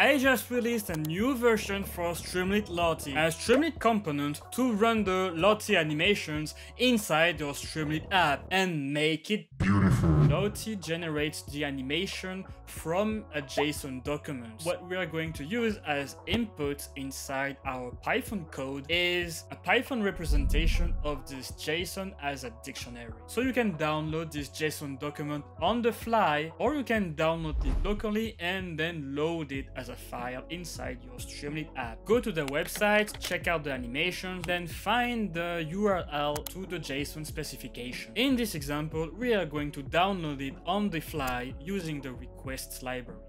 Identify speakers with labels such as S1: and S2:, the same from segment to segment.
S1: I just released a new version for Streamlit Lottie, a Streamlit component to render Lottie animations inside your Streamlit app and make it beautiful. Mm-hmm. Lottie generates the animation from a JSON document. What we are going to use as input inside our Python code is a Python representation of this JSON as a dictionary. So you can download this JSON document on the fly or you can download it locally and then load it as a file inside your Streamlit app. Go to the website, check out the animation, then find the URL to the JSON specification. In this example, we are going to download it on the fly using the requests library.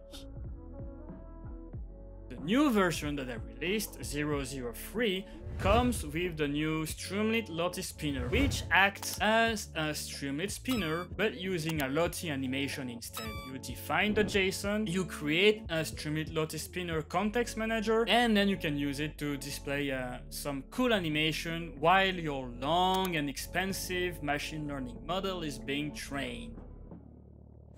S1: New version that I released, 003, comes with the new Streamlit Lottie Spinner, which acts as a Streamlit spinner, but using a Lottie animation instead. You define the JSON, you create a Streamlit Lottie Spinner context manager, and then you can use it to display uh, some cool animation while your long and expensive machine learning model is being trained.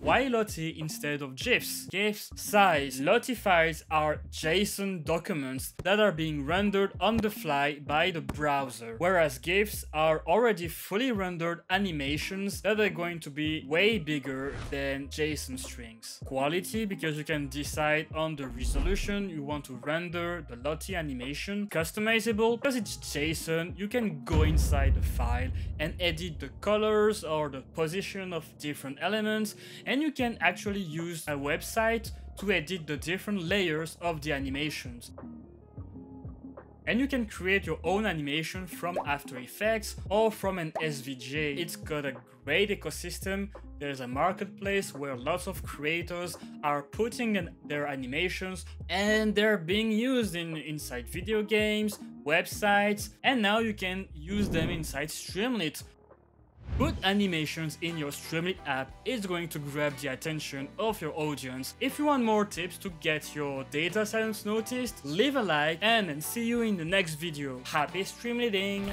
S1: Why Lottie instead of GIFs? GIFs size. Lottie files are JSON documents that are being rendered on the fly by the browser, whereas GIFs are already fully rendered animations that are going to be way bigger than JSON strings. Quality, because you can decide on the resolution you want to render the Lottie animation. Customizable, because it's JSON, you can go inside the file and edit the colors or the position of different elements and you can actually use a website to edit the different layers of the animations. And you can create your own animation from After Effects or from an SVG. It's got a great ecosystem. There's a marketplace where lots of creators are putting in their animations and they're being used in inside video games, websites, and now you can use them inside Streamlit Put animations in your Streamlit app is going to grab the attention of your audience. If you want more tips to get your data science noticed, leave a like and see you in the next video. Happy streamliting!